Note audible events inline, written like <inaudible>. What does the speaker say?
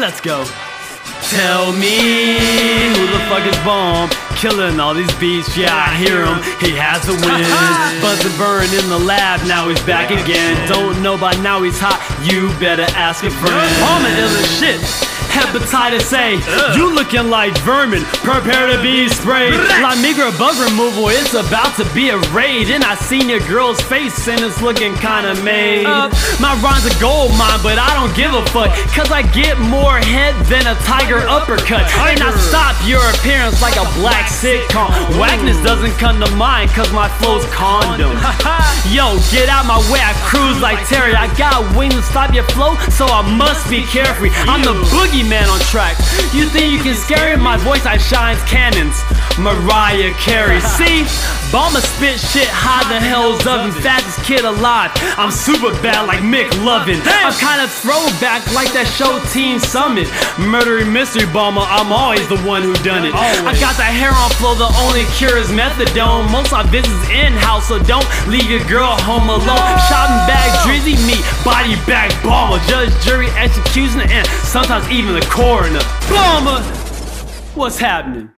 Let's go. Tell me who the fuck is bomb? Killing all these beats, yeah, I hear him. He has a win. <laughs> Buzz burn in the lab, now he's back again. Don't know by now he's hot, you better ask a friend. Bomb ill as shit hepatitis A. You looking like vermin, prepare to be sprayed. La Migra bug removal, it's about to be a raid. And I seen your girl's face and it's looking kinda made. Uh. My rhyme's a gold mine, but I don't give a fuck. Cause I get more head than a tiger uppercut. And I stop your appearance like a black sitcom. Whackness doesn't come to mind cause my flow's condom. Yo, get out my way, I cruise like Terry. I got wings to stop your flow, so I must be carefree. I'm the boogie man on track. You think you can scare him? My voice I shines cannons. Mariah Carey. <laughs> See? Bomber spit shit high the hell's oven. Fastest kid alive. I'm super bad like Mick Lovin. I'm kinda throwback like that show Teen Summit. Murdery mystery bomber, I'm always the one who done it. I got the hair on flow, the only cure is methadone. Most of my business in house, so don't leave your girl home alone. Shopping bag, drizzy meat, body bag bomber. Judge, jury, executioner, and sometimes even the coroner. Bomber! What's happening?